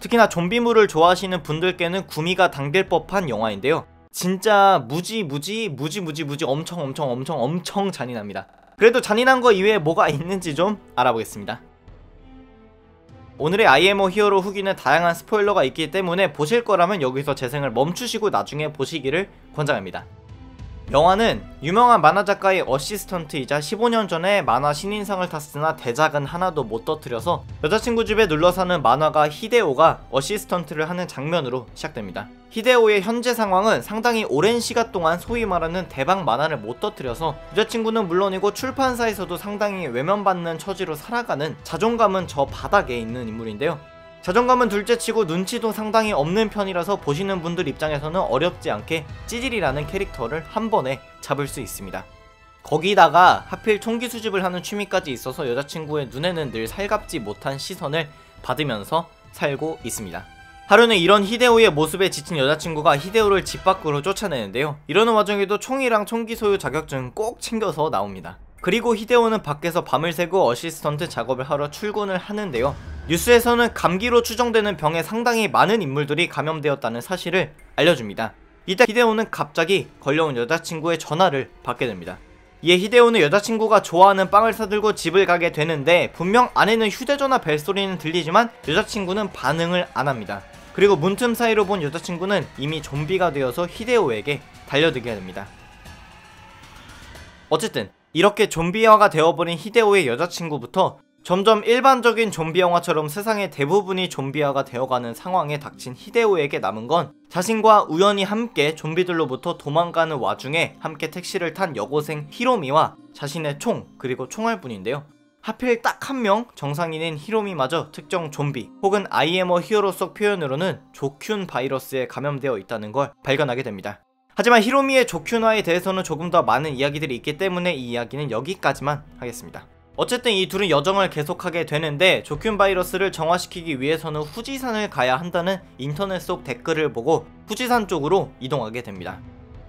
특히나 좀비물을 좋아하시는 분들께는 구미가 당길 법한 영화인데요. 진짜 무지 무지 무지 무지 무지 엄청 엄청 엄청 엄청 잔인합니다. 그래도 잔인한 거 이외에 뭐가 있는지 좀 알아보겠습니다. 오늘의 IMO 히어로 후기는 다양한 스포일러가 있기 때문에 보실 거라면 여기서 재생을 멈추시고 나중에 보시기를 권장합니다 영화는 유명한 만화 작가의 어시스턴트이자 15년 전에 만화 신인상을 탔으나 대작은 하나도 못 터뜨려서 여자친구 집에 눌러 사는 만화가 히데오가 어시스턴트를 하는 장면으로 시작됩니다. 히데오의 현재 상황은 상당히 오랜 시간 동안 소위 말하는 대박 만화를 못 터뜨려서 여자친구는 물론이고 출판사에서도 상당히 외면받는 처지로 살아가는 자존감은 저 바닥에 있는 인물인데요. 자존감은 둘째치고 눈치도 상당히 없는 편이라서 보시는 분들 입장에서는 어렵지 않게 찌질이라는 캐릭터를 한 번에 잡을 수 있습니다. 거기다가 하필 총기 수집을 하는 취미까지 있어서 여자친구의 눈에는 늘 살갑지 못한 시선을 받으면서 살고 있습니다. 하루는 이런 히데오의 모습에 지친 여자친구가 히데오를 집 밖으로 쫓아내는데요. 이러는 와중에도 총이랑 총기 소유 자격증 꼭 챙겨서 나옵니다. 그리고 히데오는 밖에서 밤을 새고 assistant 작업을 하러 출근을 하는데요. 뉴스에서는 감기로 추정되는 병에 상당히 많은 인물들이 감염되었다는 사실을 알려줍니다. 이때 히데오는 갑자기 걸려온 여자친구의 전화를 받게 됩니다. 이에 히데오는 여자친구가 좋아하는 빵을 사들고 집을 가게 되는데 분명 안에는 휴대전화 벨소리는 들리지만 여자친구는 반응을 안 합니다. 그리고 문틈 사이로 본 여자친구는 이미 좀비가 되어서 히데오에게 달려들게 됩니다. 어쨌든 이렇게 좀비화가 되어버린 히데오의 여자친구부터 점점 일반적인 좀비 영화처럼 세상의 대부분이 좀비화가 되어가는 상황에 닥친 히데오에게 남은 건 자신과 우연히 함께 좀비들로부터 도망가는 와중에 함께 택시를 탄 여고생 히로미와 자신의 총 그리고 총알뿐인데요. 하필 딱 한 명 정상인인 히로미마저 특정 좀비 혹은 I am a hero 속 표현으로는 조큐 바이러스에 감염되어 있다는 걸 발견하게 됩니다. 하지만 히로미의 조큐나에 대해서는 조금 더 많은 이야기들이 있기 때문에 이 이야기는 여기까지만 하겠습니다. 어쨌든 이 둘은 여정을 계속하게 되는데 조큐 바이러스를 정화시키기 위해서는 후지산을 가야 한다는 인터넷 속 댓글을 보고 후지산 쪽으로 이동하게 됩니다.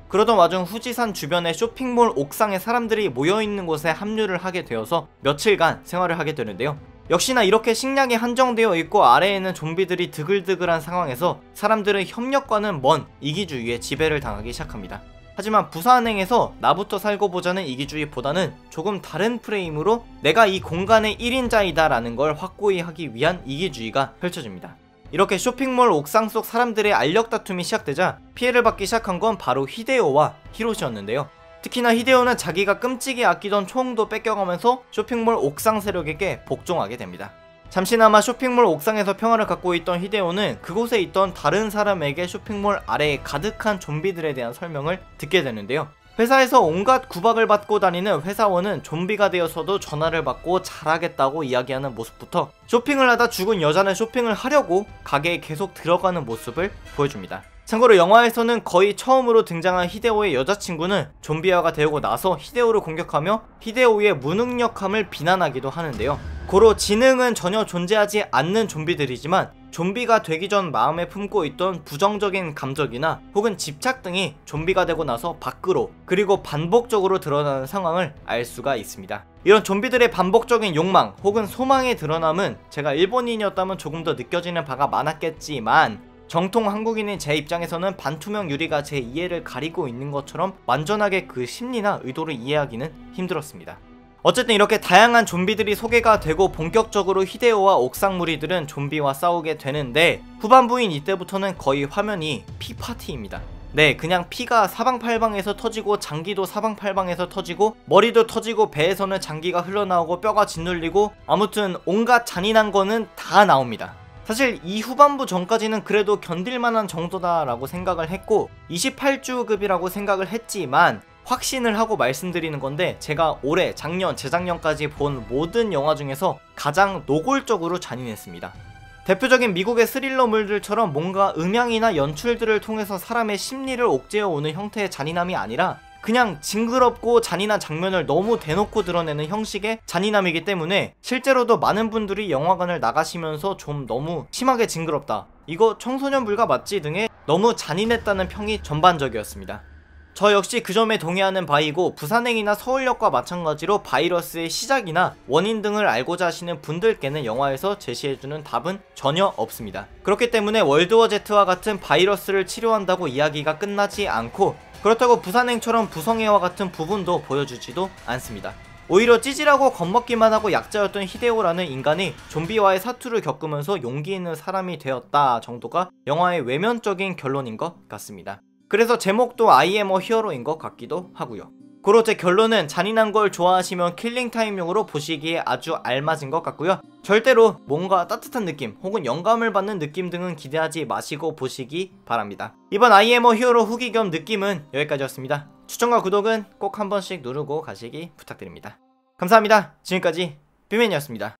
그러던 와중 후지산 주변의 쇼핑몰 옥상에 사람들이 모여있는 곳에 합류를 하게 되어서 며칠간 생활을 하게 되는데요. 역시나 이렇게 식량이 한정되어 있고 아래에는 좀비들이 드글드글한 상황에서 사람들은 협력과는 먼 이기주의에 지배를 당하기 시작합니다. 하지만 부산행에서 나부터 살고 보자는 이기주의보다는 조금 다른 프레임으로 내가 이 공간의 1인자이다 라는 걸 확고히 하기 위한 이기주의가 펼쳐집니다. 이렇게 쇼핑몰 옥상 속 사람들의 알력 다툼이 시작되자 피해를 받기 시작한 건 바로 히데오와 히로시였는데요. 특히나 히데오는 자기가 끔찍이 아끼던 총도 뺏겨가면서 쇼핑몰 옥상 세력에게 복종하게 됩니다. 잠시나마 쇼핑몰 옥상에서 평화를 갖고 있던 히데오는 그곳에 있던 다른 사람에게 쇼핑몰 아래에 가득한 좀비들에 대한 설명을 듣게 되는데요. 회사에서 온갖 구박을 받고 다니는 회사원은 좀비가 되어서도 전화를 받고 잘하겠다고 이야기하는 모습부터 쇼핑을 하다 죽은 여자는 쇼핑을 하려고 가게에 계속 들어가는 모습을 보여줍니다. 참고로 영화에서는 거의 처음으로 등장한 히데오의 여자친구는 좀비화가 되고 나서 히데오를 공격하며 히데오의 무능력함을 비난하기도 하는데요. 고로 지능은 전혀 존재하지 않는 좀비들이지만 좀비가 되기 전 마음에 품고 있던 부정적인 감정이나 혹은 집착 등이 좀비가 되고 나서 밖으로 그리고 반복적으로 드러나는 상황을 알 수가 있습니다. 이런 좀비들의 반복적인 욕망 혹은 소망의 드러남은 제가 일본인이었다면 조금 더 느껴지는 바가 많았겠지만 정통 한국인인 제 입장에서는 반투명 유리가 제 이해를 가리고 있는 것처럼 완전하게 그 심리나 의도를 이해하기는 힘들었습니다. 어쨌든 이렇게 다양한 좀비들이 소개가 되고 본격적으로 히데오와 옥상무리들은 좀비와 싸우게 되는데 후반부인 이때부터는 거의 화면이 피파티입니다. 네, 그냥 피가 사방팔방에서 터지고 장기도 사방팔방에서 터지고 머리도 터지고 배에서는 장기가 흘러나오고 뼈가 짓눌리고 아무튼 온갖 잔인한 거는 다 나옵니다. 사실 이 후반부 전까지는 그래도 견딜만한 정도다라고 생각을 했고 28주급이라고 생각을 했지만 확신을 하고 말씀드리는 건데 제가 올해 작년 재작년까지 본 모든 영화 중에서 가장 노골적으로 잔인했습니다. 대표적인 미국의 스릴러물들처럼 뭔가 음향이나 연출들을 통해서 사람의 심리를 옥죄어오는 형태의 잔인함이 아니라 그냥 징그럽고 잔인한 장면을 너무 대놓고 드러내는 형식의 잔인함이기 때문에 실제로도 많은 분들이 영화관을 나가시면서 좀 너무 심하게 징그럽다. 이거 청소년 불가 맞지 등의 너무 잔인했다는 평이 전반적이었습니다. 저 역시 그 점에 동의하는 바이고 부산행이나 서울역과 마찬가지로 바이러스의 시작이나 원인 등을 알고자 하시는 분들께는 영화에서 제시해주는 답은 전혀 없습니다. 그렇기 때문에 월드워 제트와 같은 바이러스를 치료한다고 이야기가 끝나지 않고 그렇다고 부산행처럼 부성애와 같은 부분도 보여주지도 않습니다. 오히려 찌질하고 겁먹기만 하고 약자였던 히데오라는 인간이 좀비와의 사투를 겪으면서 용기 있는 사람이 되었다 정도가 영화의 외면적인 결론인 것 같습니다. 그래서 제목도 am a hero인 것 같기도 하고요. 고로 제 결론은 잔인한 걸 좋아하시면 킬링타임용으로 보시기에 아주 알맞은 것 같고요. 절대로 뭔가 따뜻한 느낌 혹은 영감을 받는 느낌 등은 기대하지 마시고 보시기 바랍니다. 이번 I am a hero 후기 겸 느낌은 여기까지였습니다. 추천과 구독은 꼭 한 번씩 누르고 가시기 부탁드립니다. 감사합니다. 지금까지 뷰맨이었습니다.